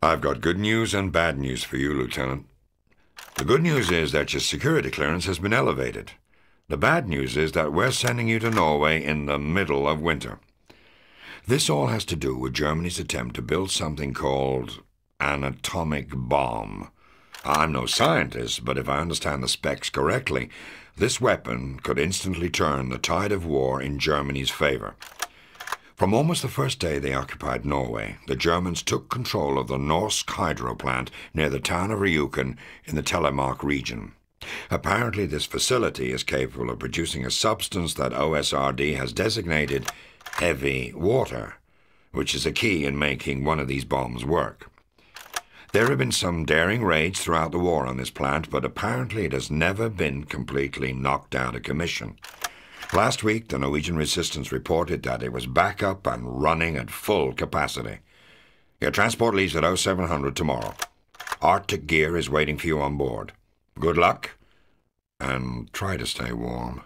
I've got good news and bad news for you, Lieutenant. The good news is that your security clearance has been elevated. The bad news is that we're sending you to Norway in the middle of winter. This all has to do with Germany's attempt to build something called an atomic bomb. I'm no scientist, but if I understand the specs correctly, this weapon could instantly turn the tide of war in Germany's favor. From almost the first day they occupied Norway, the Germans took control of the Norsk hydro plant near the town of Rjukan in the Telemark region. Apparently, this facility is capable of producing a substance that OSRD has designated heavy water, which is a key in making one of these bombs work. There have been some daring raids throughout the war on this plant, but apparently it has never been completely knocked out of commission. Last week, the Norwegian resistance reported that it was back up and running at full capacity. Your transport leaves at 0700 tomorrow. Arctic gear is waiting for you on board. Good luck, and try to stay warm.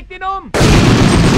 Balik din, Om!